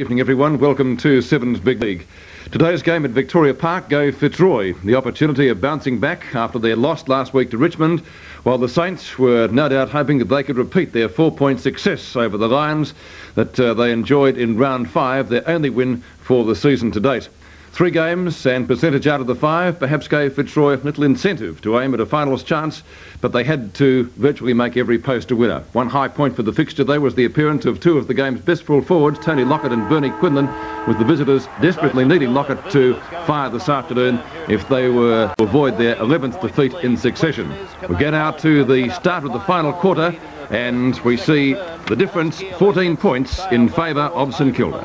Good evening everyone, welcome to Sevens Big League. Today's game at Victoria Park gave Fitzroy the opportunity of bouncing back after their loss last week to Richmond, while the Saints were no doubt hoping that they could repeat their four-point success over the Lions that uh, they enjoyed in round five, their only win for the season to date. Three games and percentage out of the five perhaps gave Fitzroy little incentive to aim at a finals chance, but they had to virtually make every post a winner. One high point for the fixture, though, was the appearance of two of the game's best full forwards, Tony Lockett and Bernie Quinlan, with the visitors desperately needing Lockett to fire this afternoon if they were to avoid their 11th defeat in succession. We get out to the start of the final quarter and we see the difference 14 points in favour of St Kilda.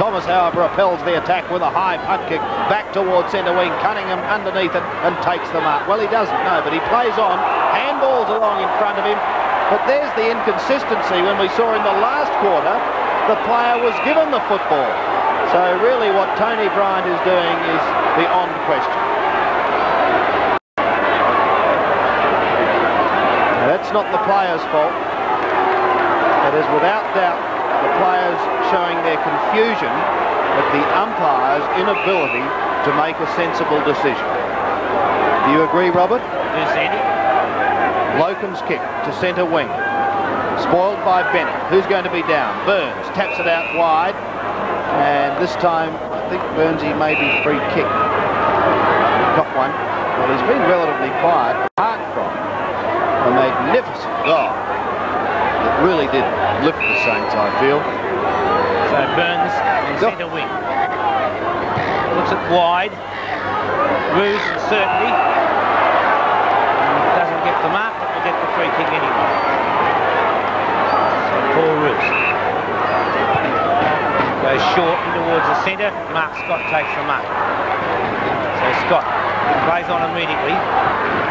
Thomas however repels the attack with a high punt kick back towards centre wing. Cunningham underneath it and takes the mark. Well he doesn't know but he plays on. Handballs along in front of him. But there's the inconsistency when we saw in the last quarter the player was given the football. So really what Tony Bryant is doing is beyond question That's not the players' fault. It is without doubt the players showing their confusion at the umpire's inability to make a sensible decision. Do you agree, Robert? Yes, Andy. Loken's kick to centre wing. Spoiled by Bennett. Who's going to be down? Burns taps it out wide. And this time, I think Burnsy may be free kick. Got one. Well, he's been relatively quiet. A magnificent goal. It really did lift the Saints, I feel. So Burns in centre wing. Looks it wide. Roos and certainty. Doesn't get the mark, but will get the free kick anyway. So Paul Roos. Goes short and towards the centre. Mark Scott takes the mark. So Scott plays on immediately.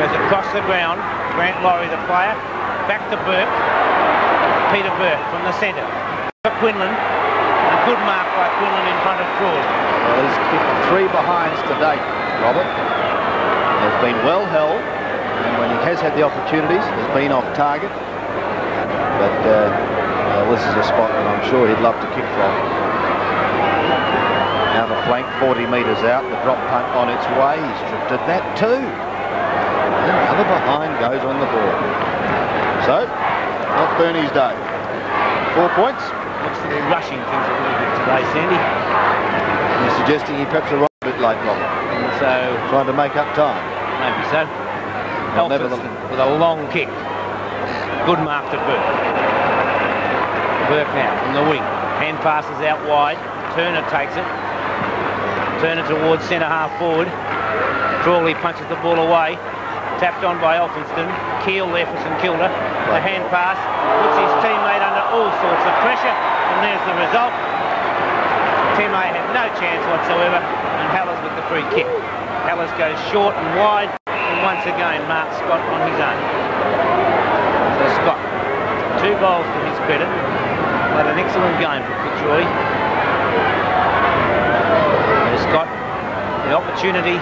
Goes across the ground. Grant Laurie, the player. Back to Burke. Peter Burke from the centre. For Quinlan. A good mark by Quinlan in front of Frawley. Well, he's kicked three behinds to date, Robert. Has been well held, and when he has had the opportunities, has been off target. But uh, this is a spot that I'm sure he'd love to kick from. Now the flank 40 metres out, the drop punt on its way. He's drifted that too. Another behind goes on the board. So, not Bernie's day. Four points. Looks to be rushing things a little bit today, Sandy. You're suggesting he perhaps arrived a bit late, Robert. And so, Trying to make up time. maybe so. Helps with a long kick. Good mark to Burke. Burke now from the wing. Hand passes out wide. Turner takes it. Turner towards centre half forward. Frawley punches the ball away. Tapped on by Elphinstone. Keel there for St Kilda. The hand pass puts his teammate under all sorts of pressure. And there's the result. Teammate had no chance whatsoever. And Hallis with the free kick. Hallis goes short and wide. And once again, Mark Scott on his own. So Scott, two goals to his credit. Had an excellent game for Fitzroy. Scott, the opportunity,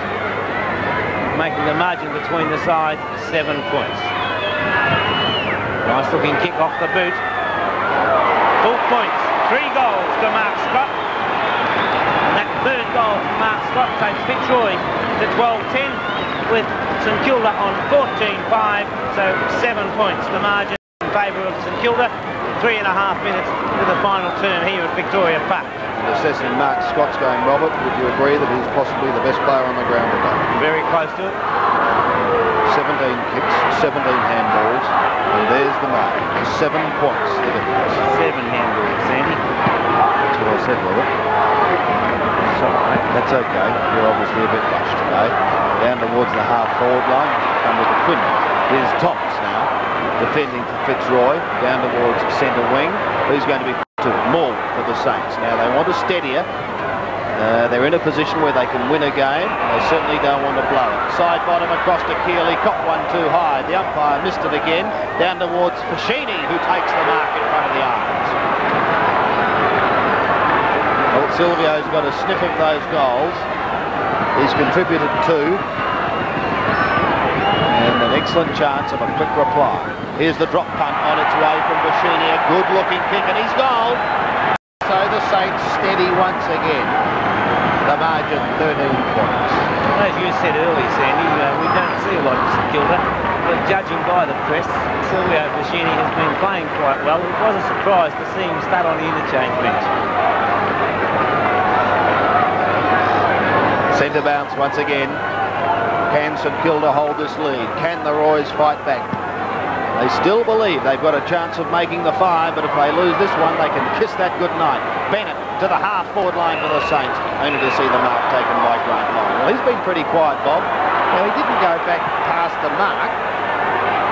making the margin between the sides seven points. Nice looking kick off the boot. Full points, three goals to Mark Scott. And that third goal from Mark Scott takes Fitzroy to 12-10 with St Kilda on 14-5, so seven points the margin in favour of St Kilda. Three and a half minutes to the final term here at Victoria Park. Assessing Mark Scott's game, Robert, would you agree that he's possibly the best player on the ground today? Very close to it. 17 kicks, 17 handballs, and there's the mark. Seven points. the difference. Seven handballs, Sandy. That's what I said, Robert. Sorry. That's okay. You're obviously a bit rushed today. Down towards the half forward line. Come with the Quinn. Here's Thomas now, defending for Fitzroy. Down towards centre wing. Who's going to be to Moore for the Saints? Now they want a steadier. Uh, they're in a position where they can win a game. They certainly don't want to blow it. Sidebottom across to Keeley. Caught one too high. The umpire missed it again. Down towards Foschini, who takes the mark in front of the arms. Well, Silvio's got a sniff of those goals. He's contributed two. And an excellent chance of a quick reply. Here's the drop punt on its way from Foschini. A good looking kick and he's goal. so the Saints steady once again. The margin 13 points. As you said earlier, Sandy, uh, we don't see a lot of St Kilda, but judging by the press, Silvio Foschini has been playing quite well. It was a surprise to see him start on the interchange bench. Centre bounce once again. Can St Kilda hold this lead? Can the Roys fight back? They still believe they've got a chance of making the five, but if they lose this one, they can kiss that good night. Bennett to the half-forward line for the Saints, only to see the mark taken by Grant Long. Well, he's been pretty quiet, Bob. Now, he didn't go back past the mark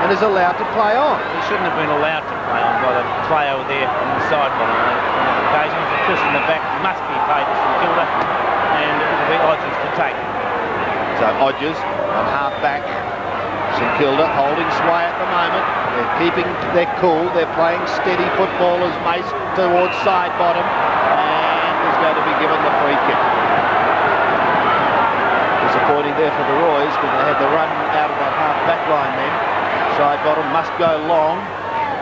and is allowed to play on. He shouldn't have been allowed to play on by the player there on the sideline on occasions. The push in the back must be paid to St Kilda, and it'll be Odgers to take. So Odgers on half-back. St Kilda holding sway at the moment. They're keeping their cool. They're playing steady football as Mace towards Sidebottom and is going to be given the free kick. Disappointing there for the Roys because they had the run out of that half-back line then. Sidebottom must go long.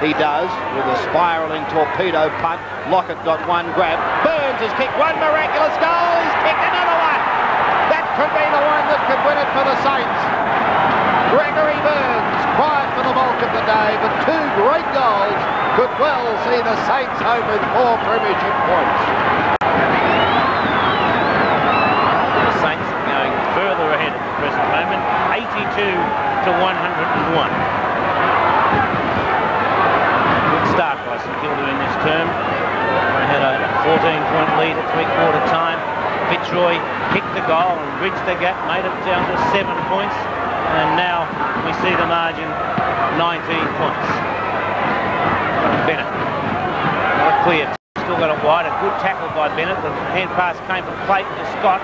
He does with a spiralling torpedo punt. Lockett got one grab. Burns has kicked one miraculous goal. He's kicked another one. That could be the one that could win it for the Saints. Gregory Burns, quiet for the bulk of the day, but two great goals could well see the Saints home with four premiership points. The Saints going further ahead at the present moment, 82 to 101. Good start by St Kilda in this term. They had a 14-point lead at three-quarter time. Fitzroy kicked the goal and bridged the gap, made it down to seven points. And now we see the margin 19 points. Bennett. Not clear. Still got it wide. A good tackle by Bennett. The hand pass came from Clayton to Scott.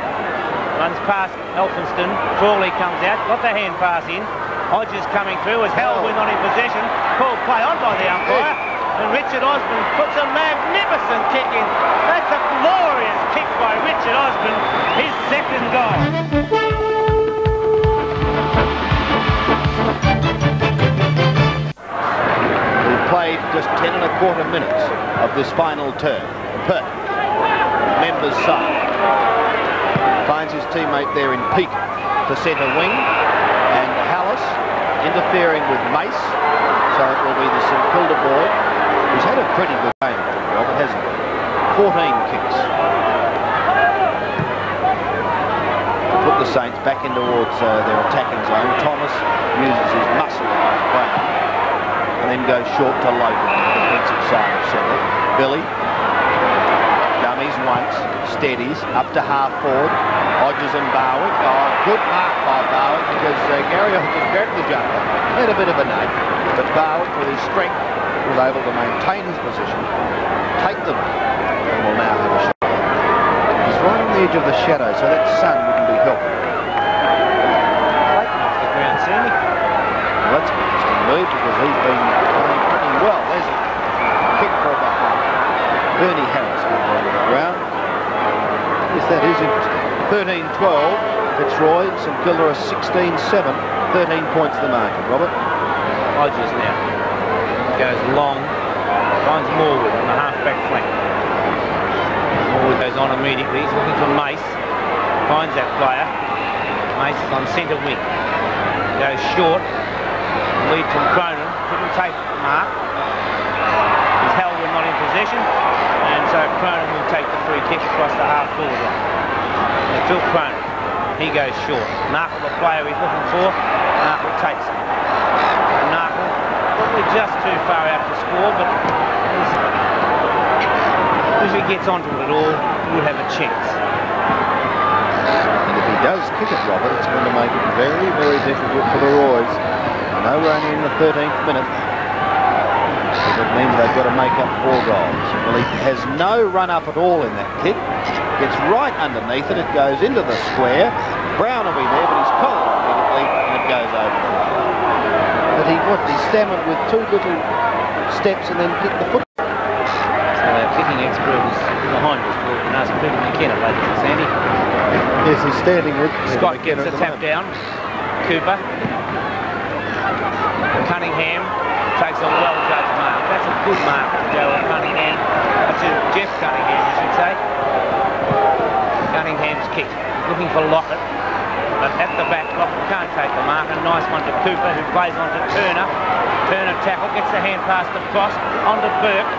Runs past Elphinstone. Frawley comes out. Got the hand pass in. Hodges coming through as Halwyn on in possession. Called play on by the umpire. And Richard Osborne puts a magnificent kick in. That's a glorious kick by Richard Osborne. His second goal. Played just 10 and a quarter minutes of this final term. Pert, members side, finds his teammate there in peak to centre wing, and Hallis interfering with Mace, so it will be the St Kilda boy, who's had a pretty good game, Robert, hasn't he? 14 kicks. Put the Saints back in towards uh, their attacking zone, Thomas uses his muscle on the ground and then goes short to Logan defensive side of centre. Billy dummies once, steadies, up to half forward. Hodges and Barwick. Oh, good mark by Barwick because uh, Gary Hodges grabbed the jumper, had a bit of a name, but Barwick with his strength was able to maintain his position, take them, and will now have a shot. He's right on the edge of the shadow, so that sun wouldn't be helping. Clayton off the ground, Sandy. Well, that's an interesting move because he's been playing pretty well. There's a kick for behind. Bernie Harris comes onto the ground. Yes, that is interesting. 13-12, Fitzroy, St Kilda are 16-7, 13 points the margin. Robert? Hodges now. Goes long. Finds Morwood on the half-back flank. Morwood goes on immediately. He's looking for Mace. Finds that player. Mace is on centre wing. Goes short. Lead from Cronan. Couldn't take the mark. Held when not in possession. And so Cronan will take the free kick across the half-forward line. And Phil Cronan. He goes short. Narkle, the player he's looking for. Narkle takes it. Narkle probably just too far out to score, but if he gets onto it at all, he'll have a chance. And if he does kick it, Robert, it's going to make it very, very difficult for the Roys. I know we're only in the 13th minute. But it means they've got to make up four goals. Well, he has no run up at all in that kick. Gets right underneath it. It goes into the square. Brown will be there, but he's collared immediately, and it goes over the line. But he what? He stammered with two little steps and then kicked the foot. So our kicking expert is behind us. We can ask Peter McKenna later, Sandy. Yes, he's standing with Scott gets a tap down. Cooper. Cunningham takes a well-judged mark. That's a good mark to Gerald Cunningham. To Geoff Cunningham, I should say. Cunningham's kick. Looking for Lockett. But at the back, Lockett can't take the mark. A nice one to Cooper, who plays on to Turner. Turner tackle, gets the hand past the cross, on to Burke.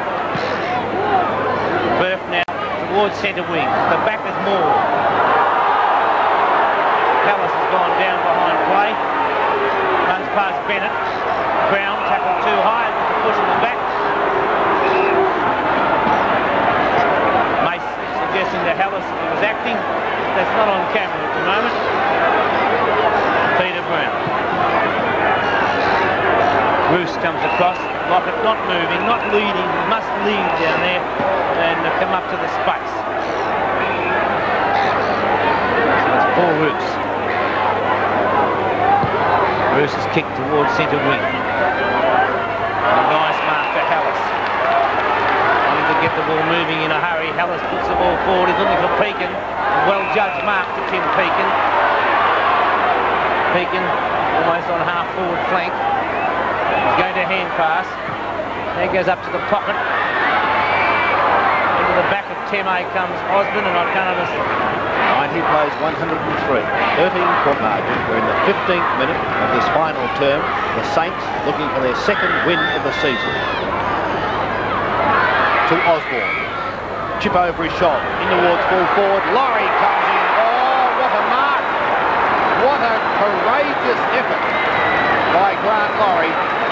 Burke now towards centre wing. The back is Moore. Hallis has gone down behind play. Runs past Bennett. Brown tackled too high with the push in the back. Mace suggesting to Hallis he was acting. That's not on camera at the moment. Peter Brown. Bruce comes across. Lockett not moving, not leading. Must lead down there and come up to the space. So it's Paul Roos. Roos is kicked towards centre wing. A nice mark to Hallis. Wanting to get the ball moving in a hurry. Hallis puts the ball forward. He's looking for Pekin. Well judged mark to Tim Pekin. Pekin almost on half forward flank. He's going to hand pass. There goes up to the pocket. Into the back of Teme comes Osborne, and I can't understand. 90 plays 103. 13 point margin. We're in the 15th minute of this final term. The Saints looking for their second win of the season. To Osborne. Chip over his shoulder. In towards full forward. Laurie comes in. Oh, what a mark. What a courageous effort by Grant Laurie.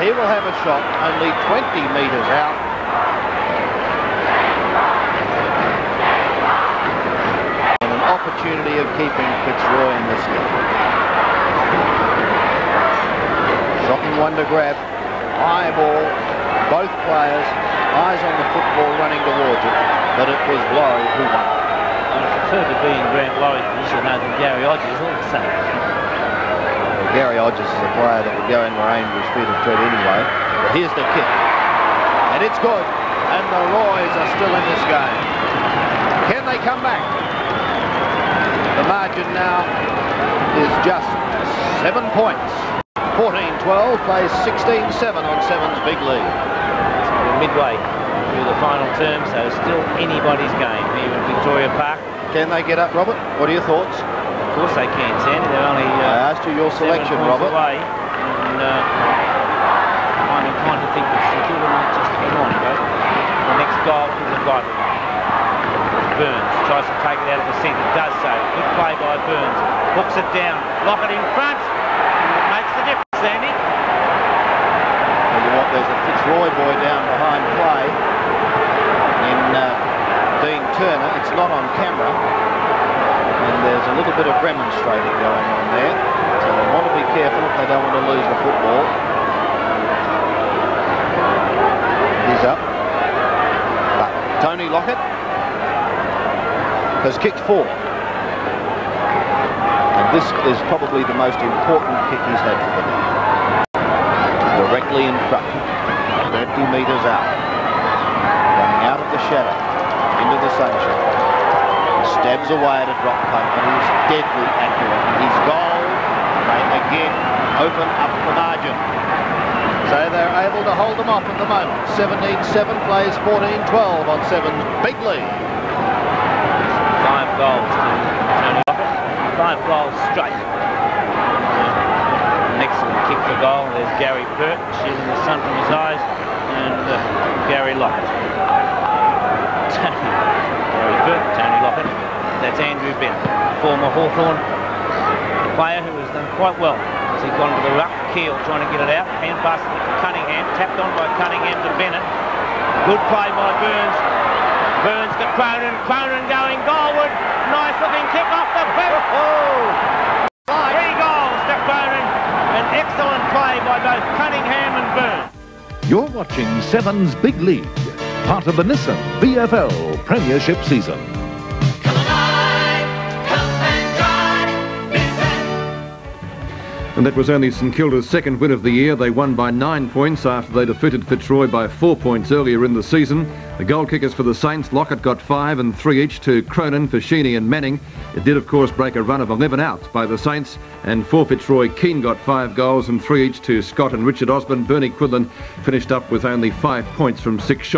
He will have a shot only 20 metres out. And an opportunity of keeping Fitzroy in this game. Shocking one to grab. High ball. Both players. Eyes on the football running towards it. But it was Laurie who won. I prefer to be in Grant Laurie's position than Gary Hodges all the same. Gary Hodges is a player that would go in where Andrew's feet of tread anyway. But here's the kick. And it's good. And the Roys are still in this game. Can they come back? The margin now is just seven points. 14-12 plays 16-7 on Seven's big lead. We're midway through the final term, so still anybody's game here in Victoria Park. Can they get up, Robert? What are your thoughts? Of course they can, Sandy. They're only uh, I asked you your selection, Robert. away. And uh, I'm inclined to think that St Kilda might just come on, but the next goal is a. Burns tries to take it out of the centre, does so. Good play by Burns. Hooks it down. Lockett in front. Makes the difference, Sandy. Tell you what, there's a Fitzroy boy down behind play in uh, Dean Turner. It's not on camera. And there's a little bit of remonstrating going on there. So they want to be careful if they don't want to lose the football. He's up. But Tony Lockett has kicked four. And this is probably the most important kick he's had for the night directly in front, 30 metres out, running out of the shadow, into the sunshine. He stabs away at a drop punt, and he's deadly accurate. His goal, they again open up the margin. So they're able to hold them off at the moment. 17-7 plays 14-12 on 7's big lead. Five goals to Tony Lockett. Five goals straight. An excellent kick for goal. There's Gary Pert shielding the sun from his eyes. And uh, Gary Lockett. Gary Pert, Tony Lockett. That's Andrew Bennett, former Hawthorn player who has done quite well as he's gone to the ruck. Keel trying to get it out. Hand pass to Cunningham. Tapped on by Cunningham to Bennett. Good play by Burns. Burns to Cronan. Cronan going goalward. Nice looking kick off the boot. Three goals to Cronan. An excellent play by both Cunningham and Burns. You're watching Seven's Big League, part of the Nissan VFL Premiership season. And that was only St Kilda's second win of the year. They won by nine points after they defeated Fitzroy by four points earlier in the season. The goal kickers for the Saints, Lockett got five and three each to Cronan, Foschini and Manning. It did, of course, break a run of 11 outs by the Saints. And for Fitzroy, Keane got five goals and three each to Scott and Richard Osborne. Bernie Quinlan finished up with only five points from six shots.